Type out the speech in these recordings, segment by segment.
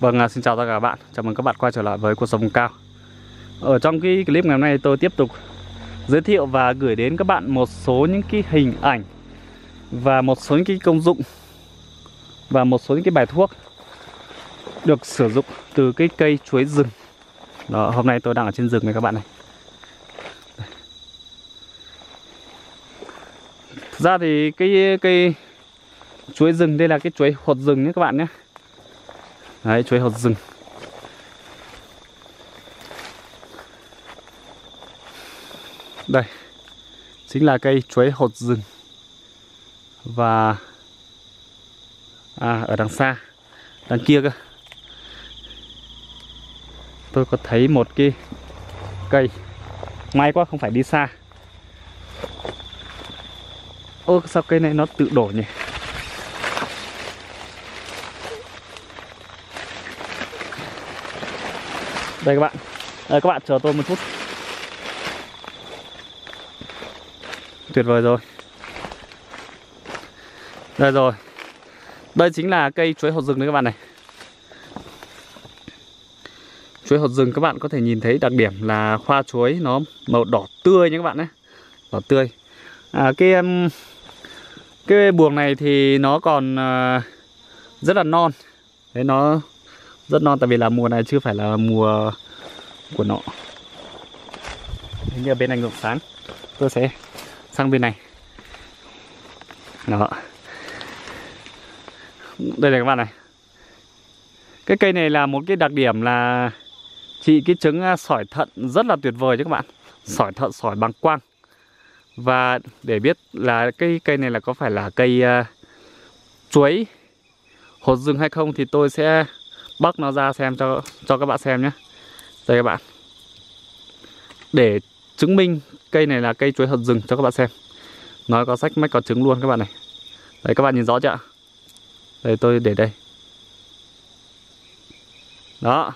Vâng, à, xin chào tất cả các bạn. Chào mừng các bạn quay trở lại với cuộc sống vùng cao. Ở trong cái clip ngày hôm nay tôi tiếp tục giới thiệu và gửi đến các bạn một số những cái hình ảnh Và một số những cái công dụng Và một số những cái bài thuốc Được sử dụng từ cái cây chuối rừng. Đó, hôm nay tôi đang ở trên rừng này các bạn này. Thực ra thì cái cây chuối rừng đây là cái chuối hột rừng nhé các bạn nhé. Đấy, chuối hột rừng. Đây Chính là cây chuối hột rừng. Và À, ở đằng xa Đằng kia cơ. Tôi có thấy một cái cây. May quá không phải đi xa. Ô sao cây này nó tự đổ nhỉ? Đây các bạn. Đây các bạn chờ tôi một chút. Tuyệt vời rồi. Đây rồi. Đây chính là cây chuối hột rừng đấy các bạn này. Chuối hột rừng các bạn có thể nhìn thấy đặc điểm là khoa chuối nó màu đỏ tươi nhé các bạn nhé. Đỏ tươi. À, Cái cái buồng này thì nó còn à, rất là non. Đấy nó rất non tại vì là mùa này chưa phải là mùa của nó Hình như bên này ngược sáng Tôi sẽ sang bên này. Đó. Đây này các bạn này. Cái cây này là một cái đặc điểm là Trị cái trứng à, sỏi thận rất là tuyệt vời chứ các bạn. Sỏi thận, sỏi bằng quang. Và để biết là cây cây này là có phải là cây uh, chuối hột rừng hay không thì tôi sẽ bóc nó ra xem cho cho các bạn xem nhé. Đây các bạn. Để chứng minh cây này là cây chuối hột rừng cho các bạn xem. Nó có sách mách có trứng luôn các bạn này. Đấy, các bạn nhìn rõ chưa đây, tôi để đây. Đó.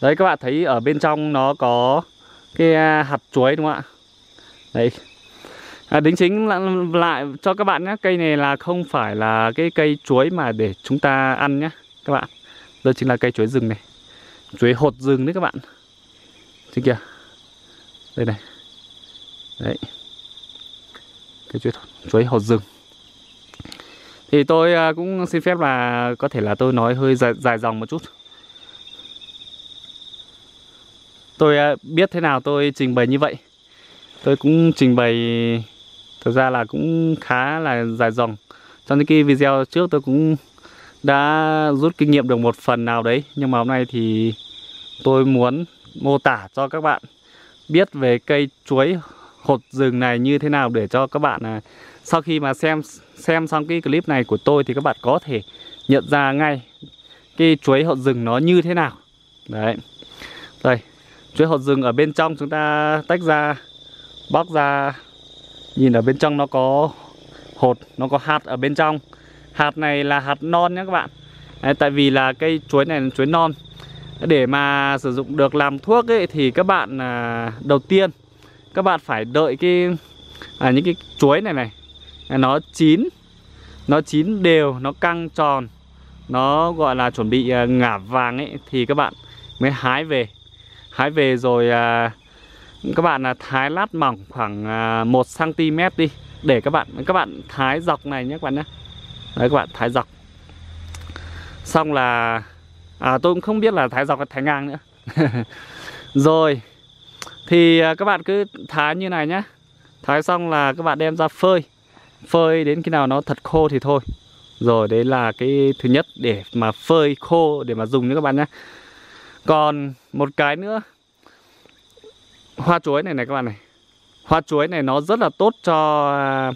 Đấy, các bạn thấy ở bên trong nó có cái à, hạt chuối đúng không ạ? Đấy à, đính chính lại cho các bạn nhé. Cây này là không phải là cái cây chuối mà để chúng ta ăn nhé các bạn. Đây chính là cây chuối rừng này. Chuối hột rừng đấy các bạn. Trên kìa. Đây này. Đấy. Cây chuối chuối hột rừng. Thì tôi à, cũng xin phép là có thể là tôi nói hơi dài, dài dòng một chút. Tôi à, biết thế nào tôi trình bày như vậy. Tôi cũng trình bày thực ra là cũng khá là dài dòng. Trong những cái video trước tôi cũng đã rút kinh nghiệm được một phần nào đấy nhưng mà hôm nay thì tôi muốn mô tả cho các bạn biết về cây chuối hột rừng này như thế nào để cho các bạn à, sau khi mà xem xem xong cái clip này của tôi thì các bạn có thể nhận ra ngay cái chuối hột rừng nó như thế nào. Đấy. Đây chuối hột rừng ở bên trong chúng ta tách ra bóc ra nhìn ở bên trong nó có hột nó có hạt ở bên trong. Hạt này là hạt non nhé các bạn. Đấy, tại vì là cây chuối này là chuối non. Để mà sử dụng được làm thuốc ấy thì các bạn à, đầu tiên các bạn phải đợi cái à, những cái chuối này này. Nó chín nó chín đều nó căng tròn nó gọi là chuẩn bị à, ngả vàng ấy thì các bạn mới hái về. Hái về rồi à, các bạn là thái lát mỏng khoảng à, 1 cm đi, để các bạn các bạn thái dọc này nhé các bạn nhé. Đấy, các bạn thái dọc. Xong là à tôi cũng không biết là thái dọc hay thái ngang nữa. Rồi, thì à, các bạn cứ thái như này nhé. Thái xong là các bạn đem ra phơi. Phơi đến khi nào nó thật khô thì thôi. Rồi, đấy là cái thứ nhất để mà phơi khô, để mà dùng nữa các bạn nhé. Còn một cái nữa hoa chuối này này các bạn này. Hoa chuối này nó rất là tốt cho à,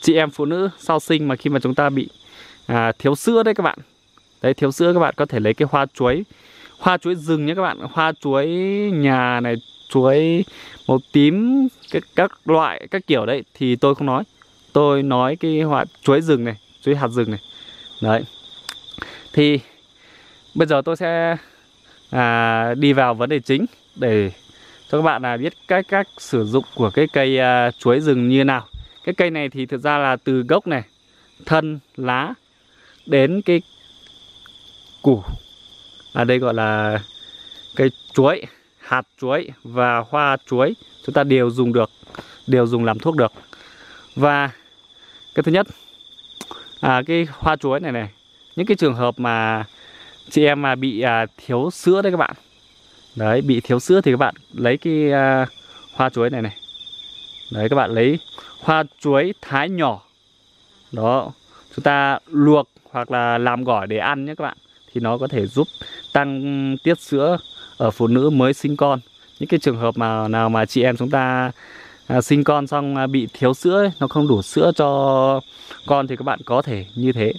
chị em phụ nữ sau sinh mà khi mà chúng ta bị à, thiếu sữa đấy các bạn. Đấy thiếu sữa các bạn có thể lấy cái hoa chuối hoa chuối rừng nhé các bạn. Hoa chuối nhà này chuối màu tím các các loại các kiểu đấy thì tôi không nói. Tôi nói cái hoa chuối rừng này chuối hạt rừng này. Đấy. Thì bây giờ tôi sẽ à, đi vào vấn đề chính để cho các bạn là biết cách cách sử dụng của cái cây uh, chuối rừng như nào? Cái cây này thì thực ra là từ gốc này thân lá đến cái củ. À đây gọi là cây chuối hạt chuối và hoa chuối. Chúng ta đều dùng được đều dùng làm thuốc được. Và cái thứ nhất à, cái hoa chuối này này những cái trường hợp mà chị em mà bị à, thiếu sữa đấy các bạn đấy bị thiếu sữa thì các bạn lấy cái uh, hoa chuối này này. Đấy các bạn lấy hoa chuối thái nhỏ. Đó chúng ta luộc hoặc là làm gỏi để ăn nhé các bạn. Thì nó có thể giúp tăng tiết sữa ở phụ nữ mới sinh con. Những cái trường hợp mà nào mà chị em chúng ta à, sinh con xong à, bị thiếu sữa ấy, nó không đủ sữa cho con thì các bạn có thể như thế.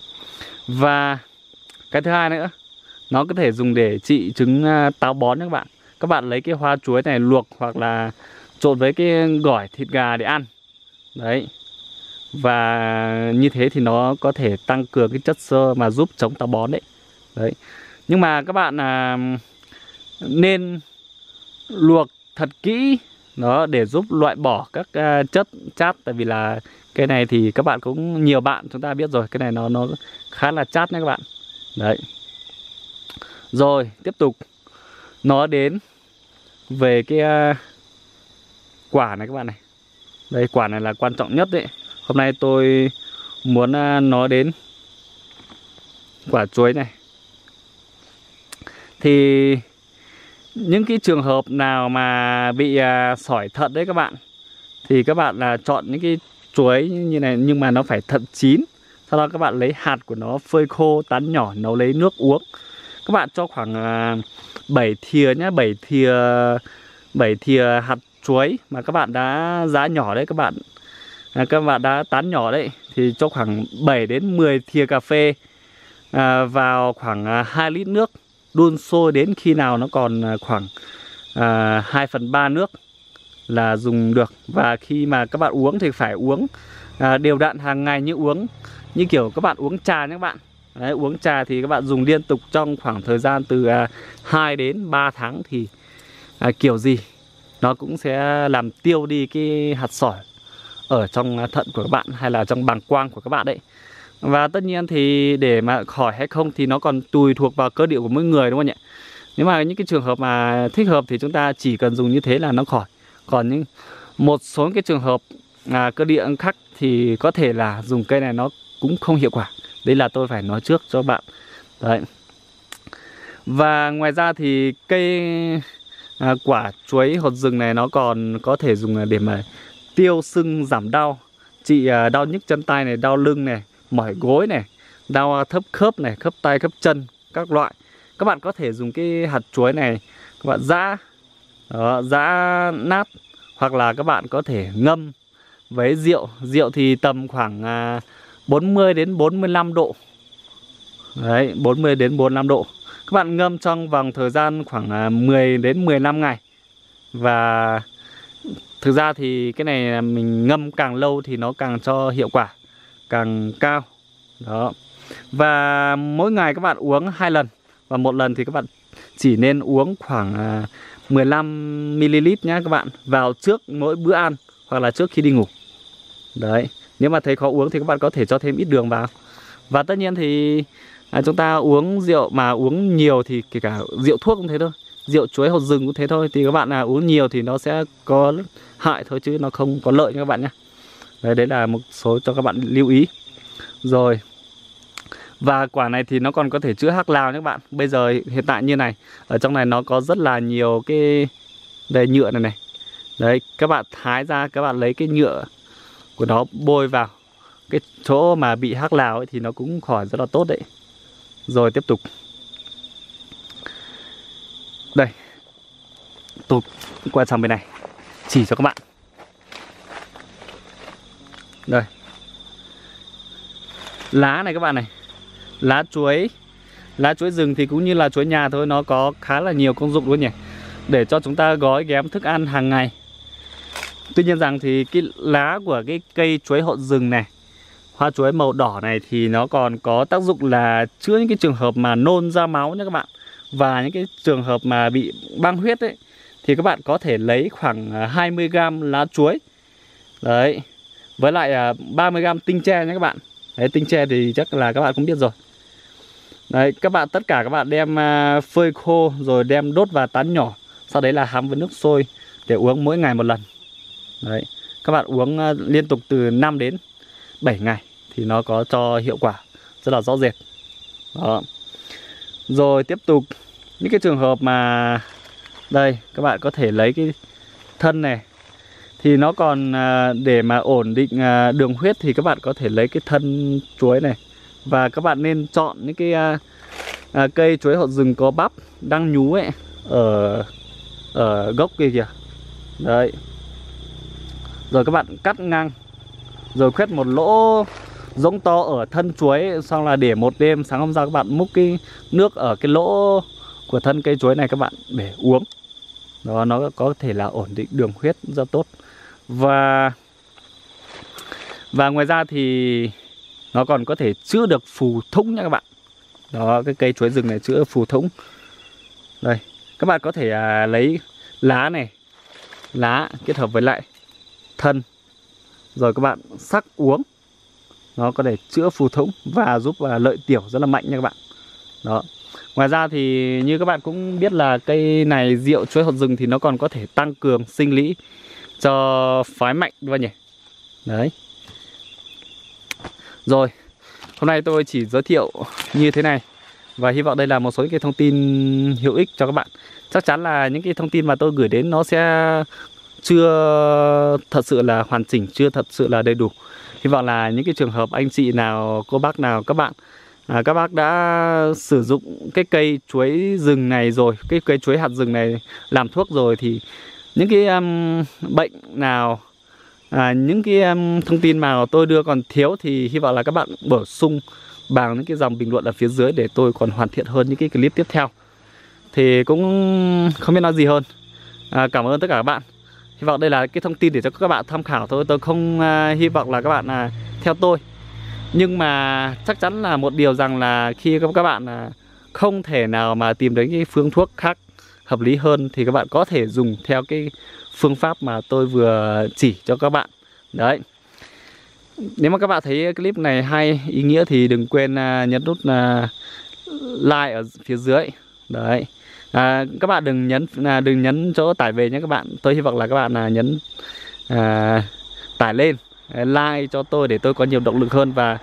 Và cái thứ hai nữa nó có thể dùng để trị chứng à, táo bón các bạn. Các bạn lấy cái hoa chuối này luộc hoặc là trộn với cái gỏi thịt gà để ăn. Đấy. Và như thế thì nó có thể tăng cường cái chất xơ mà giúp chống táo bón đấy. Đấy. Nhưng mà các bạn à, nên luộc thật kỹ. Nó để giúp loại bỏ các uh, chất chát. Tại vì là cái này thì các bạn cũng nhiều bạn chúng ta biết rồi. Cái này nó nó khá là chát nha các bạn. Đấy rồi tiếp tục. Nó đến về cái uh, quả này các bạn này. Đây quả này là quan trọng nhất đấy hôm nay tôi muốn uh, đến quả chuối này. Thì những cái trường hợp nào mà bị à, sỏi thận đấy các bạn thì các bạn là chọn những cái chuối như này nhưng mà nó phải thận chín. Sau đó các bạn lấy hạt của nó phơi khô tán nhỏ nấu lấy nước uống các bạn cho khoảng à, 7 thìa nhá 7 thìa 7 thìa hạt chuối mà các bạn đã giá nhỏ đấy các bạn. À, các bạn đã tán nhỏ đấy thì cho khoảng 7 đến 10 thìa cà phê à, vào khoảng à, 2 lít nước đun sôi đến khi nào nó còn khoảng à, 2 phần 3 nước là dùng được. Và khi mà các bạn uống thì phải uống à, đều đặn hàng ngày như uống như kiểu các bạn uống trà nhé các bạn. Đấy, uống trà thì các bạn dùng liên tục trong khoảng thời gian từ à, 2 đến 3 tháng thì à, kiểu gì nó cũng sẽ làm tiêu đi cái hạt sỏi ở trong à, thận của các bạn hay là trong bàng quang của các bạn đấy và tất nhiên thì để mà khỏi hay không thì nó còn tùy thuộc vào cơ địa của mỗi người đúng không nhỉ? Nếu mà những cái trường hợp mà thích hợp thì chúng ta chỉ cần dùng như thế là nó khỏi. Còn những một số cái trường hợp à, cơ địa khác thì có thể là dùng cây này nó cũng không hiệu quả. Đấy là tôi phải nói trước cho bạn. Đấy. Và ngoài ra thì cây à, quả chuối hột rừng này nó còn có thể dùng để mà tiêu sưng giảm đau, trị à, đau nhức chân tay này, đau lưng này, mỏi gối này đau à, thấp khớp này khớp tay khớp chân các loại các bạn có thể dùng cái hạt chuối này các bạn giã đó, giã nát hoặc là các bạn có thể ngâm với rượu rượu thì tầm khoảng à, 40 đến 45 độ. Đấy 40 đến 45 độ. Các bạn ngâm trong vòng thời gian khoảng à, 10 đến 15 ngày. Và thực ra thì cái này mình ngâm càng lâu thì nó càng cho hiệu quả, càng cao. Đó. Và mỗi ngày các bạn uống hai lần. Và một lần thì các bạn chỉ nên uống khoảng à, 15 ml nhé các bạn, vào trước mỗi bữa ăn hoặc là trước khi đi ngủ. Đấy nếu mà thấy khó uống thì các bạn có thể cho thêm ít đường vào. Và tất nhiên thì à, chúng ta uống rượu mà uống nhiều thì kể cả rượu thuốc cũng thế thôi rượu chuối hột rừng cũng thế thôi thì các bạn là uống nhiều thì nó sẽ có hại thôi chứ nó không có lợi cho các bạn nhé đấy đấy là một số cho các bạn lưu ý. Rồi và quả này thì nó còn có thể chữa hắc lao nhé các bạn. Bây giờ hiện tại như này ở trong này nó có rất là nhiều cái đây nhựa này này. Đấy các bạn thái ra các bạn lấy cái nhựa của nó bôi vào. Cái chỗ mà bị hắc lào ấy thì nó cũng khỏi rất là tốt đấy. Rồi tiếp tục. Đây. Tôi qua sang bên này. Chỉ cho các bạn. Đây. Lá này các bạn này. Lá chuối. Lá chuối rừng thì cũng như là chuối nhà thôi, nó có khá là nhiều công dụng luôn nhỉ. Để cho chúng ta gói ghém thức ăn hàng ngày tuy nhiên rằng thì cái lá của cái cây chuối hậu rừng này, hoa chuối màu đỏ này thì nó còn có tác dụng là chữa những cái trường hợp mà nôn ra máu nhé các bạn. Và những cái trường hợp mà bị băng huyết ấy, thì các bạn có thể lấy khoảng à, 20g lá chuối. Đấy, với lại à, 30g tinh tre nhé các bạn. Đấy, tinh tre thì chắc là các bạn cũng biết rồi. Đấy, các bạn, tất cả các bạn đem à, phơi khô rồi đem đốt và tán nhỏ. Sau đấy là hắm với nước sôi để uống mỗi ngày một lần đấy. Các bạn uống ờ, liên tục từ 5 đến 7 ngày thì nó có cho hiệu quả rất là rõ rệt. Đó. Rồi tiếp tục những cái trường hợp mà đây các bạn có thể lấy cái thân này. Thì nó còn ờ, để mà ổn định ờ, đường huyết thì các bạn có thể lấy cái thân chuối này. Và các bạn nên chọn những cái à, cây chuối họ rừng có bắp đang nhú ấy ở ở gốc kia kìa. Đấy rồi các bạn cắt ngang. Rồi khoét một lỗ giống to ở thân chuối xong là để một đêm sáng hôm sau các bạn múc cái nước ở cái lỗ của thân cây chuối này các bạn để uống. Đó nó có thể là ổn định đường huyết rất tốt. Và và ngoài ra thì nó còn có thể chữa được phù thủng nha các bạn. Đó cái cây chuối rừng này chữa phù thủng. Đây các bạn có thể à, lấy lá này lá kết hợp với lại thân. Rồi các bạn sắc uống. Nó có thể chữa phù thủng và giúp và lợi tiểu rất là mạnh nha các bạn. Đó. Ngoài ra thì như các bạn cũng biết là cây này rượu chuối hột rừng thì nó còn có thể tăng cường sinh lý cho phái mạnh đúng nhỉ? Đấy. Rồi, hôm nay tôi chỉ giới thiệu như thế này và hy vọng đây là một số những cái thông tin hữu ích cho các bạn. Chắc chắn là những cái thông tin mà tôi gửi đến nó sẽ chưa thật sự là hoàn chỉnh chưa thật sự là đầy đủ. Hy vọng là những cái trường hợp anh chị nào cô bác nào các bạn à, các bác đã sử dụng cái cây chuối rừng này rồi cái cây chuối hạt rừng này làm thuốc rồi thì những cái um, bệnh nào à, những cái um, thông tin mà tôi đưa còn thiếu thì hy vọng là các bạn bổ sung bằng những cái dòng bình luận ở phía dưới để tôi còn hoàn thiện hơn những cái clip tiếp theo. Thì cũng không biết nói gì hơn. À, cảm ơn tất cả các bạn hy vọng đây là cái thông tin để cho các bạn tham khảo thôi. Tôi không uh, hy vọng là các bạn uh, theo tôi. Nhưng mà chắc chắn là một điều rằng là khi các bạn uh, không thể nào mà tìm đến cái phương thuốc khác hợp lý hơn thì các bạn có thể dùng theo cái phương pháp mà tôi vừa chỉ cho các bạn. Đấy. Nếu mà các bạn thấy clip này hay ý nghĩa thì đừng quên uh, nhấn nút uh, like ở phía dưới. Đấy à, các bạn đừng nhấn à, đừng nhấn chỗ tải về nhé các bạn. Tôi hy vọng là các bạn là nhấn à, tải lên à, like cho tôi để tôi có nhiều động lực hơn và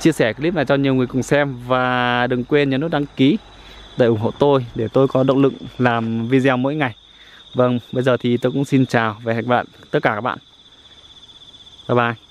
chia sẻ clip này cho nhiều người cùng xem. Và đừng quên nhấn nút đăng ký để ủng hộ tôi để tôi có động lực làm video mỗi ngày. Vâng, bây giờ thì tôi cũng xin chào và hẹn gặp lại tất cả các bạn. Bye bye.